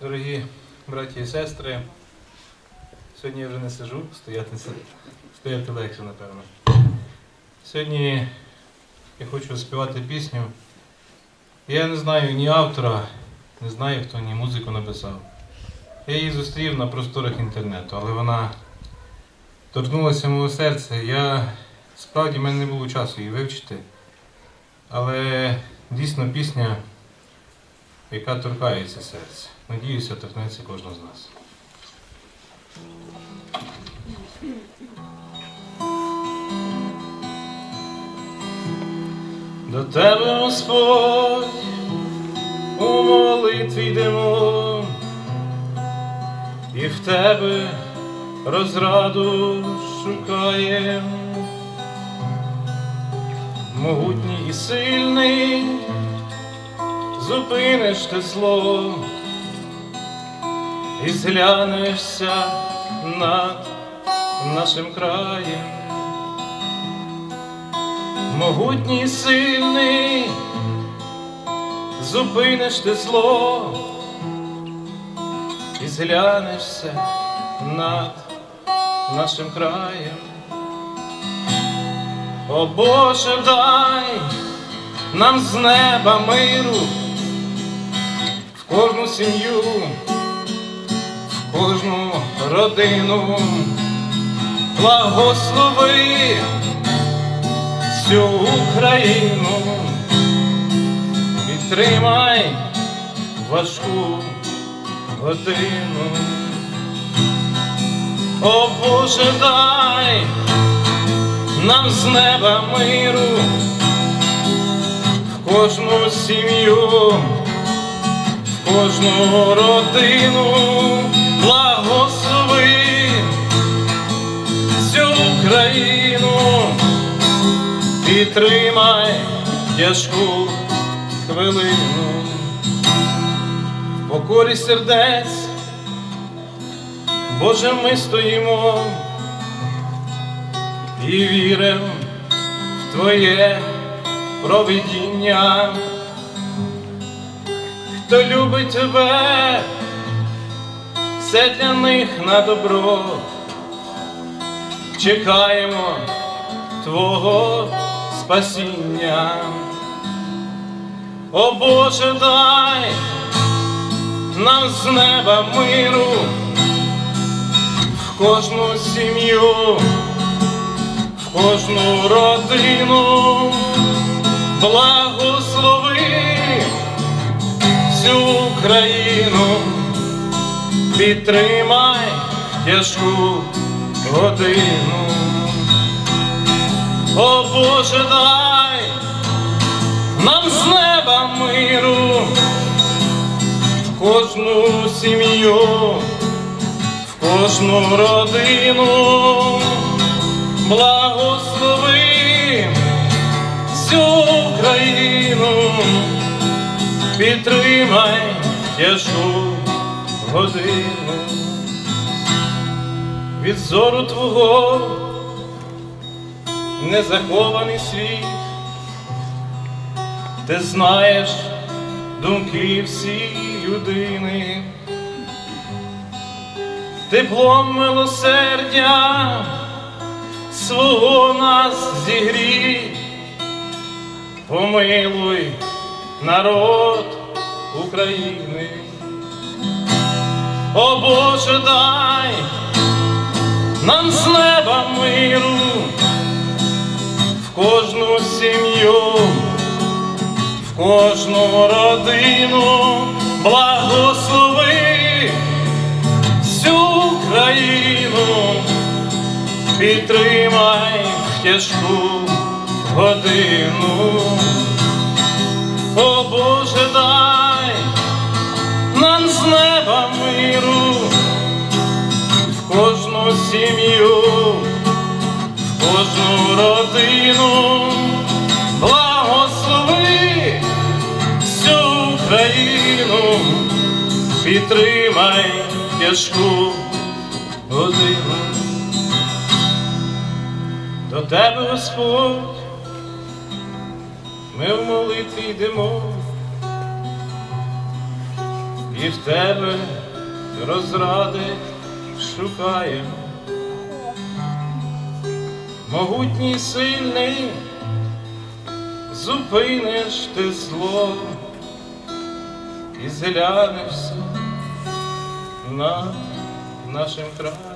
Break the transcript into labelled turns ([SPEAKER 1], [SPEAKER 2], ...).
[SPEAKER 1] Дорогі браті і сестри, сьогодні я вже не сижу, стояти, стояти легше, напевно. Сьогодні я хочу співати пісню. Я не знаю ні автора, не знаю, хто ні музику написав. Я її зустрів на просторах інтернету, але вона торкнулася мого серця. Я справді в мене не було часу її вивчити. Але дійсно пісня, яка торкається серця. Надіюся, торкнеться кожного з нас. До тебе, Господь, у молитві йдемо, і в тебе розраду шукаємо. Могутній і сильний, зупиниш ти зло і зглянешся над нашим краєм. Могутній сильний, зупиниш ти зло і зглянешся над нашим краєм. О Боже, дай нам з неба миру кожну сім'ю, кожну родину, благослови всю Україну, підтримай важку годину. О Боже, дай нам з неба миру в кожну сім'ю, кожну родину, благослови всю Україну, підтримай тяжку хвилину, в покорі сердець, Боже, ми стоїмо і вірим в Твоє провидіння. Хто любить тебе, все для них на добро. Чекаємо Твого спасіння. О Боже, дай нам з неба миру в кожну сім'ю в кожну родину, благослови всю Україну, підтримай тяжку годину. О Боже, дай нам з неба миру. В кожну сім'ю, в кожну родину підтримай тяжку годину. Від зору Твого незахований світ, ти знаєш думки всі людини, теплом милосердя свого нас зігрій, помилуй народ України. О Боже, дай нам з неба миру в кожну сім'ю, в кожну родину, благослови всю Україну. Підтримай в тяжку годину, о Боже, дай нам з неба миру в кожну сім'ю, в кожну родину, благослови всю Україну, підтримай тяжку годину. До тебе, Господь, ми в молитві йдемо, і в тебе розради шукаємо. Могутній сильний, зупиниш ти зло і зглянешся над нашим краєм.